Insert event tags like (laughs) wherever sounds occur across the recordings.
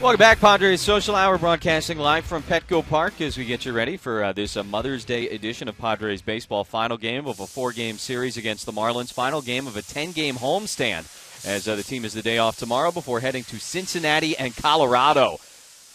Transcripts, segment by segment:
Welcome back, Padres Social Hour, broadcasting live from Petco Park as we get you ready for uh, this uh, Mother's Day edition of Padres baseball. Final game of a four-game series against the Marlins. Final game of a 10-game homestand as uh, the team is the day off tomorrow before heading to Cincinnati and Colorado.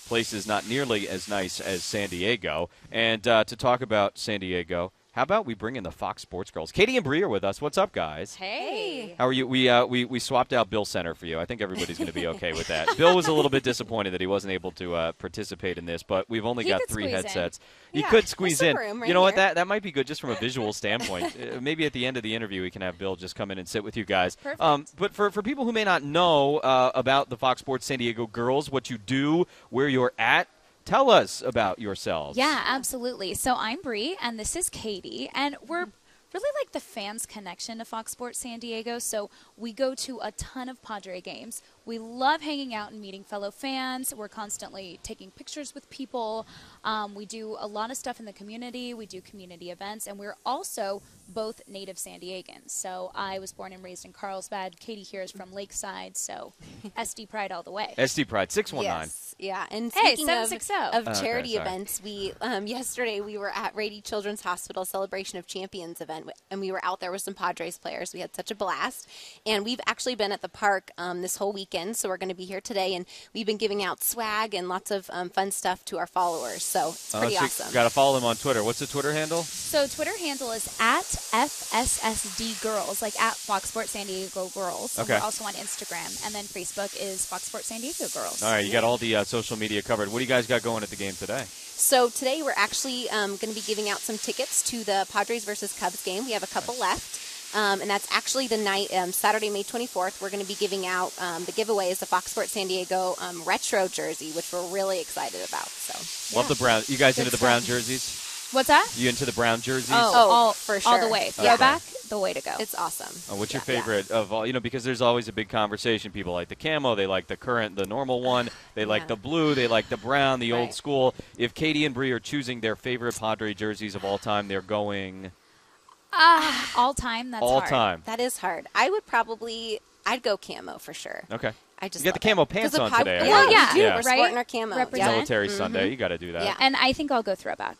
Places not nearly as nice as San Diego. And uh, to talk about San Diego, how about we bring in the Fox Sports Girls? Katie and Brie are with us. What's up, guys? Hey. How are you? We uh, we we swapped out Bill Center for you. I think everybody's going to be okay with that. Bill was a little bit disappointed that he wasn't able to uh, participate in this, but we've only He got three in. headsets. He Yeah, could squeeze in. right you know what? here. That that might be good just from a visual standpoint. (laughs) Uh, maybe at the end of the interview, we can have Bill just come in and sit with you guys. Perfect. Um, but for for people who may not know uh, about the Fox Sports San Diego Girls, what you do, where you're at. Tell us about yourselves. Yeah, absolutely. So I'm Brie, and this is Katie, and we're really like the fans' connection to Fox Sports San Diego. So we go to a ton of Padre games. We love hanging out and meeting fellow fans. We're constantly taking pictures with people. Um, we do a lot of stuff in the community. We do community events, and we're also both native San Diegans. So I was born and raised in Carlsbad. Katie here is from Lakeside, so (laughs) SD Pride all the way. SD Pride six one nine. Yes, yeah. And Hey, speaking of, 760. of Oh, okay, charity sorry. events, we um, yesterday we were at Rady Children's Hospital Celebration of Champions event, and we were out there with some Padres players. We had such a blast, and we've actually been at the park um, this whole weekend. So we're going to be here today, and we've been giving out swag and lots of um, fun stuff to our followers. So it's pretty awesome. Got to follow them on Twitter. What's the Twitter handle? So Twitter handle is at FSSD Girls, like at Fox Sports San Diego Girls. And Okay. We're also on Instagram, and then Facebook is Fox Sports San Diego Girls. All right, you got all the uh, social media covered. What do you guys got going at the game today? So today we're actually um, going to be giving out some tickets to the Padres versus Cubs game. We have a couple left. Um, and that's actually the night, um, Saturday, May 24th. We're going to be giving out um, the giveaway is the Fox Sports San Diego um, retro jersey, which we're really excited about. So Love the brown. You guys Good into the stuff. brown jerseys? What's that? You into the brown jerseys? Oh, Oh, all, for sure. all the sure. way. Okay. Throwback, the way to go. it's awesome. Oh, what's your Yeah, yeah. favorite of all? You know, because there's always a big conversation. People like the camo, they like the current, the normal one. They like the blue, they like the brown, the old school. If Katie and Brie are choosing their favorite Padre jerseys of all time, they're going Ah, all time. That's all hard. time. That is hard. I would probably, I'd go camo for sure. Okay. I just You got the camo it. 'Cause pants the on today, I Yeah. Yeah, we do. yeah. We're Right? sporting our camo. Represent. Yeah. Military Mhm. Sunday, you got to do that. Yeah. And I think I'll go throwback.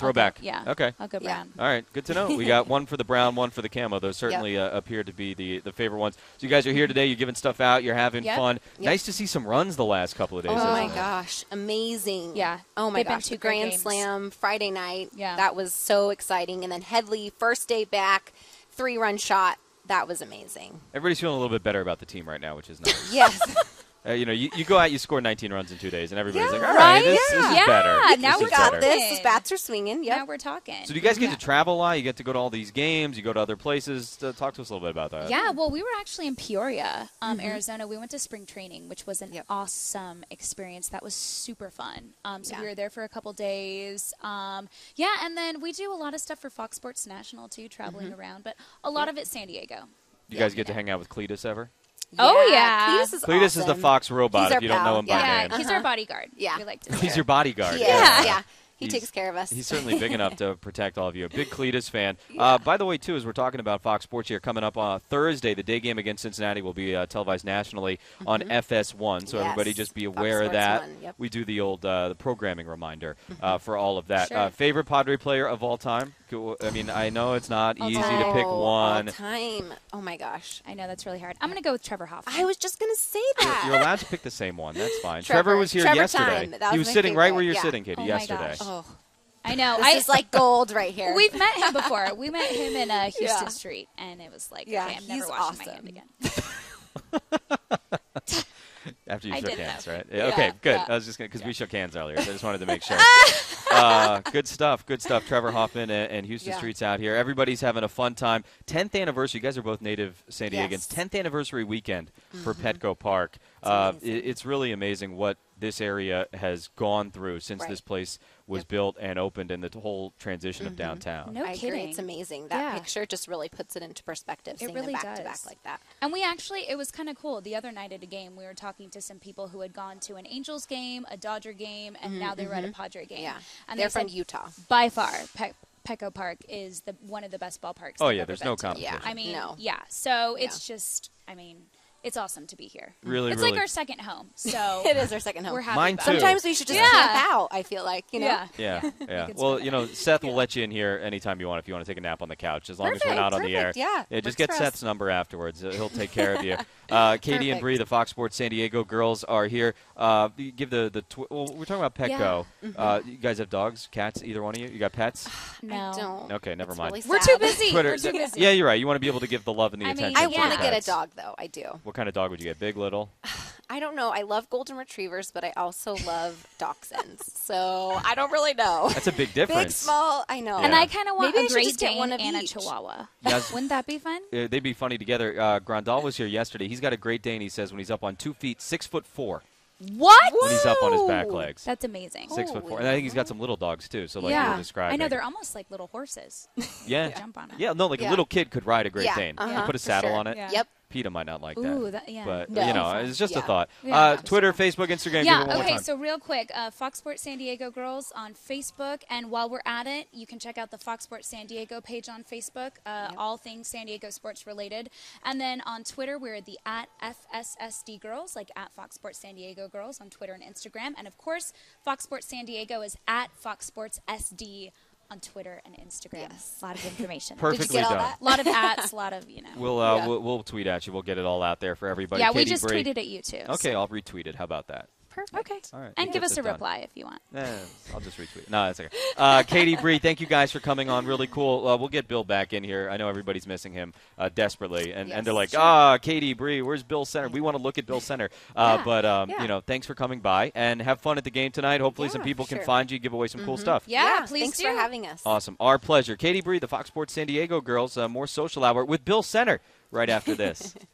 I'll go- Throwback. yeah. Okay. I'll go Yeah. brown. All right, good to know. We got one for the brown, one for the camo. Those certainly uh, appear to be the, the favorite ones. So you guys are here today. You're giving stuff out. You're having Yep. fun. Yep. Nice to see some runs the last couple of days. Oh my it? gosh, amazing. Yeah. Oh my They've been gosh, two the Grand games. Slam Friday night. Yeah. That was so exciting. And then Headley, first day back, three run shot. That was amazing. Everybody's feeling a little bit better about the team right now, which is nice. Yes. (laughs) uh, you know, you, you go out, you score 19 runs in two days, and everybody's Yeah, like, all right, right? this, this is Yeah. better. Yeah, This now we we got better. this. The bats are swinging. Now we're talking. So do you guys get Yeah. to travel a lot? You get to go to all these games. You go to other places. Uh, talk to us a little bit about that. Yeah, well, we were actually in Peoria, um, Arizona. We went to spring training, which was an Mm-hmm. Yep. awesome experience. That was super fun. Um, so Yeah. we were there for a couple days. Um, yeah, and then we do a lot of stuff for Fox Sports National too, traveling Mm-hmm. around. But a lot of it San Diego. You guys get to hang out with Cletus ever? Oh, yeah. Cletus is Cletus is the. Fox robot. He's if our you don't know pal. him by yeah, name, he's Uh-huh. our bodyguard. Yeah. we like to he's your bodyguard. He. Yeah. Yeah. He takes care of us. He's certainly big enough to (laughs) protect all of you. A big Cletus fan. Uh, by the way, too, as we're talking about Fox Sports here, coming up on Thursday, the day game against Cincinnati will be uh, televised nationally on FS1. So Yes. everybody just be Fox aware of that. One, yep. We do the old uh, the programming reminder uh, (laughs) for all of that. Sure. Uh, favorite Padre player of all time? I mean, I know it's not All easy to pick one. All time. Oh my gosh. I know that's really hard. I'm going to go with Trevor Hoffman. I was just gonna say that. You're allowed to pick the same one. That's fine. (laughs) Trevor. was here Trevor yesterday. time. He was was my sitting right where you're yeah. sitting, Katie, Oh my yesterday. gosh. Oh, I know. this I, is like gold right here. (laughs) We've met him before. We met him in uh, (laughs) Huston Yeah. Street, and it was like, Yeah, okay, I'm never he's washing my hand again. (laughs) After you I shook hands, that. right? Yeah, okay, good. yeah. I was just going because we shook hands earlier, so I just wanted to make sure. uh, good stuff, good stuff. Trevor Hoffman and, and Huston Yeah. Streets out here. Everybody's having a fun time. 10th anniversary. You guys are both native San Diegans. Yes. Mm-hmm. 10th anniversary weekend for Petco Park. Uh, it, it's really amazing what this area has gone through since Right. this place was Yep. built and opened, and the whole transition of downtown. No I kidding. agree. It's amazing. That Yeah. picture just really puts it into perspective. It really them back to does. back like that. And we actually, it was kind of cool. The other night at a game, we were talking to some people who had gone to an Angels game, a Dodger game, and now they were at a Padre game. Mm-hmm, Yeah. and They're they from said Utah. By far, Pe- Petco Park is the one of the best ballparks. Oh, they've yeah, ever there's been no to. competition. Yeah. I mean, No. yeah. So Yeah. it's just, I mean, it's awesome to be here. Really, it's really- like our second home. (laughs) So It is our second home. we're happy. Mine about too. Sometimes we should just Yeah. camp out. I feel like you know. Yeah. Yeah, (laughs) yeah. Well, you know, Seth will let you in here anytime you want if you want to take a nap on the couch, as long as we're Perfect, not on the air. perfect, yeah. Yeah, just Works get Seth's us. number afterwards. He'll take care of you. (laughs) Uh, Katie and Perfect. Brie, the Fox Sports San Diego girls, are here. Uh, give the the. Tw- well, we're talking about Petco. Yeah. Uh, you guys have dogs, cats? Either one of you? You got pets? (sighs) No. I don't. Okay, never It's mind. really We're too busy. Twitter. We're too (laughs) busy. Yeah, you're right. You want to be able to give the love and the I mean, attention. I want to get a dog though. I do. What kind of dog would you get? Big, little? (sighs) I don't know. I love golden retrievers, but I also love (laughs) dachshunds. So I don't really know. That's a big (laughs) difference. Big, small. I know. And I kind of want Maybe I a should Great get Dane one of and a each. Chihuahua. You guys- Wouldn't that be fun? Uh, they'd be funny together. Uh, Grandal was here yesterday. He's got a Great Dane. He says when he's up on two feet, six foot four. What? When he's up on his back legs. That's amazing. Six foot four, and I think he's got some little dogs too. So like you yeah, were describing, I know they're almost like little horses. yeah, (laughs) Jump on it. yeah. No, like a Yeah. little kid could ride a Great Yeah, Dane. You uh-huh, put a for saddle sure. on it. Yeah. Yep. Peter might not like Ooh, that. that, yeah. But No. you know, it's just a thought. Yeah. Uh, Twitter, Facebook, Instagram. give it Yeah, one more okay, time. so real quick, uh, Fox Sports San Diego Girls on Facebook. And while we're at it, you can check out the Fox Sports San Diego page on Facebook, uh, all things San Diego sports related. And then on Twitter, we're the at FSSD Girls, like at Fox Sports San Diego Girls on Twitter and Instagram. And of course, Fox Sports San Diego is at Fox Sports SD on Twitter and Instagram. Yes. A lot of information. (laughs) Perfectly get all done. that? A lot of (laughs) ads, a lot of, you know. We'll, uh, Yeah. we'll we'll tweet at you. We'll get it all out there for everybody. yeah, we just Brie. tweeted at you too. Okay, so- I'll retweet it. How about that? Perfect. Okay. All right, And that give us a done. reply if you want. Eh, I'll just retweet. No, that's okay. Uh, (laughs) Katie Brie, thank you guys for coming on. Really cool. Uh, we'll get Bill back in here. I know everybody's missing him uh, desperately, and, and they're Yes, like, sure. ah, Katie Brie, where's Bill Center? We want to look at Bill Center. Uh, Yeah, But um, yeah. you know, thanks for coming by and have fun at the game tonight. Hopefully, some Yeah, people can sure. find you, give away some cool stuff. Yeah, please Thanks do. for having us. Awesome. Our pleasure. Katie Brie, the Fox Sports San Diego girls. Uh, more social hour with Bill Center right after this. (laughs)